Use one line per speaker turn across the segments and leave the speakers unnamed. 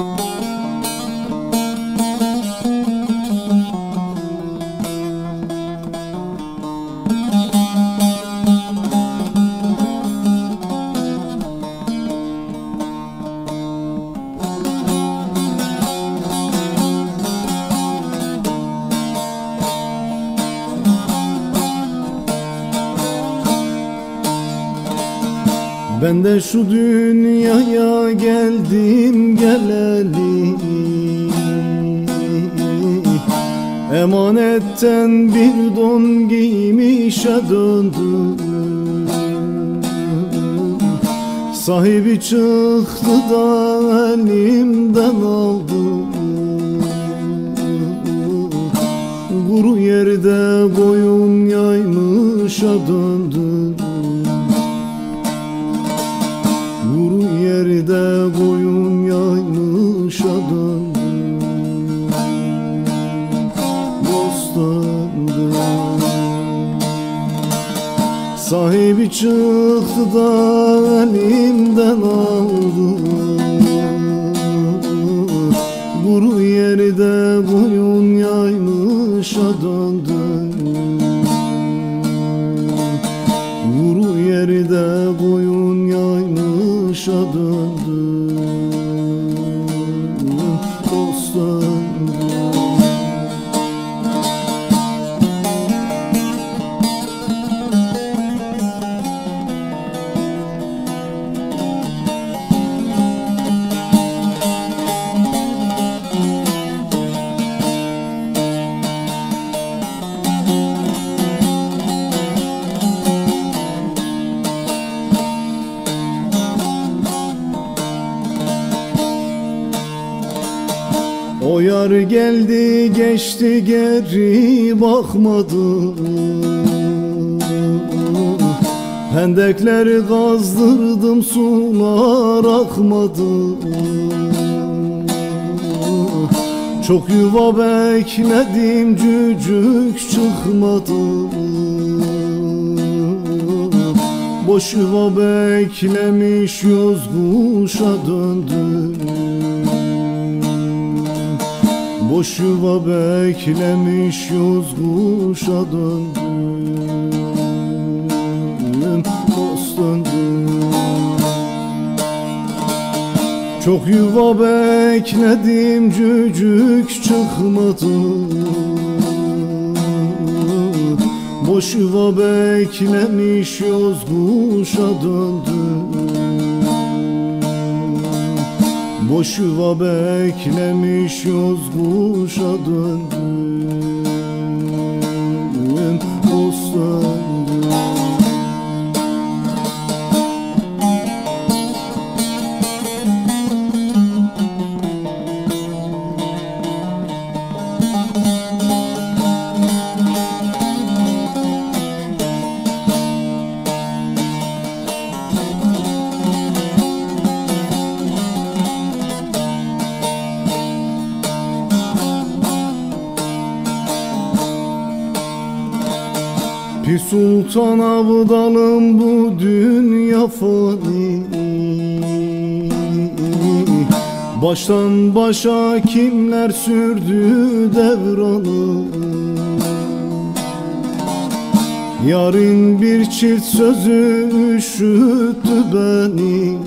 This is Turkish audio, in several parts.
Música Ben de şu dünyaya geldim geleli Emanetten bir don giymişe döndüm. Sahibi çıktı da elimden aldı. Kuru yerde boyun yaymışa döndüm Sahibi çıktı da elimden O geldi geçti geri bakmadı. Hendekleri kazdırdım sular akmadı. Çok yuva bekledim cücük çıkmadı. Boş yuva beklemiş yüz kuşa döndüm Boş yuva beklemiş yüz kuşa döndüm Dost Çok yuva bekledim cücük çıkmadı. Boş yuva beklemiş yüz kuşa döndüm Boş yuva beklemiş yüz kuşa döndüm Dost Pi sultan abdalım bu dünya fani. Baştan başa kimler sürdü devranı? Yarın bir çift sözü üşüttü beni.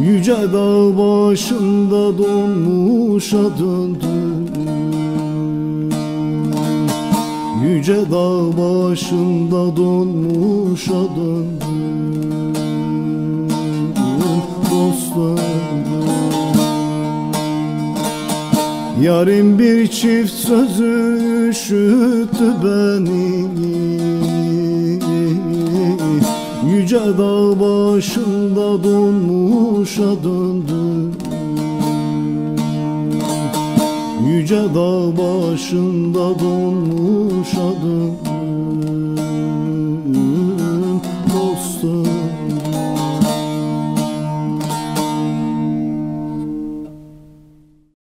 Yüce dağ başında donmuşa döndüm Yüce dağ başında donmuşa döndüm Dost döndüm Yarın bir çift sözü üşüttü beni. Yüce dağ başında donmuşa döndüm Yüce dağ başında donmuş adım